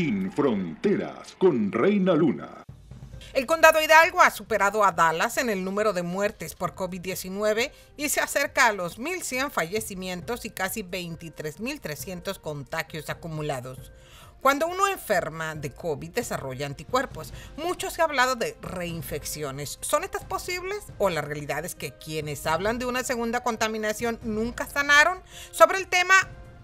Sin Fronteras con Reina Luna. El condado Hidalgo ha superado a Dallas en el número de muertes por COVID-19 y se acerca a los 1.100 fallecimientos y casi 23.300 contagios acumulados. Cuando uno enferma de COVID desarrolla anticuerpos. Mucho se ha hablado de reinfecciones. ¿Son estas posibles o la realidad es que quienes hablan de una segunda contaminación nunca sanaron? Sobre el tema,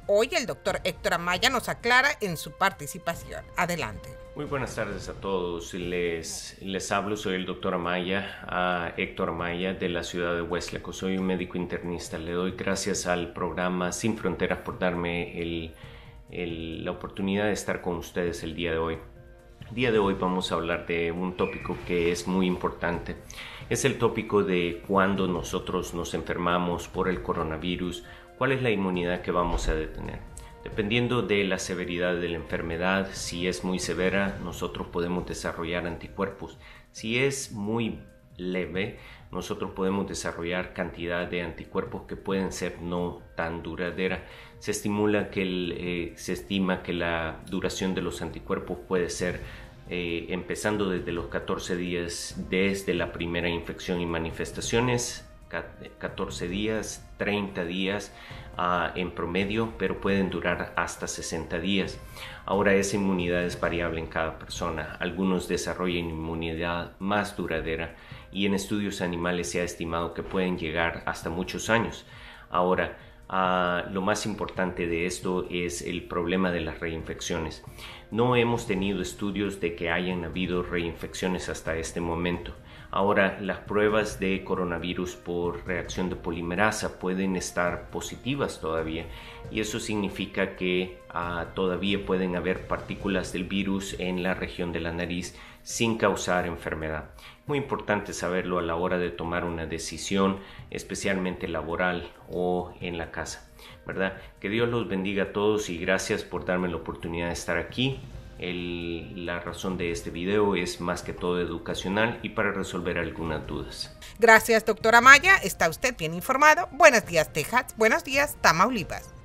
hoy el doctor Héctor Amaya nos aclara en su participación. Adelante. Muy buenas tardes a todos. Les, les hablo, soy el doctor Amaya, Héctor Amaya de la ciudad de Hueslaco. Soy un médico internista. Le doy gracias al programa Sin Fronteras por darme la oportunidad de estar con ustedes el día de hoy. El día de hoy vamos a hablar de un tópico que es muy importante. Es el tópico de cuando nosotros nos enfermamos por el coronavirus, cuál es la inmunidad que vamos a detener. Dependiendo de la severidad de la enfermedad, si es muy severa, nosotros podemos desarrollar anticuerpos. Si es muy leve, nosotros podemos desarrollar cantidad de anticuerpos que pueden ser no tan duradera. Se estimula que eh, se estima que la duración de los anticuerpos puede ser eh, empezando desde los 14 días desde la primera infección y manifestaciones 14 días, 30 días ah, en promedio, pero pueden durar hasta 60 días. Ahora esa inmunidad es variable en cada persona. Algunos desarrollan inmunidad más duradera y en estudios animales se ha estimado que pueden llegar hasta muchos años. Ahora, ah, lo más importante de esto es el problema de las reinfecciones. No hemos tenido estudios de que hayan habido reinfecciones hasta este momento. Ahora, las pruebas de coronavirus por reacción de polimerasa pueden estar positivas todavía y eso significa que ah, todavía pueden haber partículas del virus en la región de la nariz sin causar enfermedad. Muy importante saberlo a la hora de tomar una decisión, especialmente laboral o en la casa, ¿verdad? Que Dios los bendiga a todos y gracias por darme la oportunidad de estar aquí la razón de este video es más que todo educacional y para resolver algunas dudas. Gracias, doctora Maya. Está usted bien informado. Buenos días, Texas. Buenos días, Tamaulipas.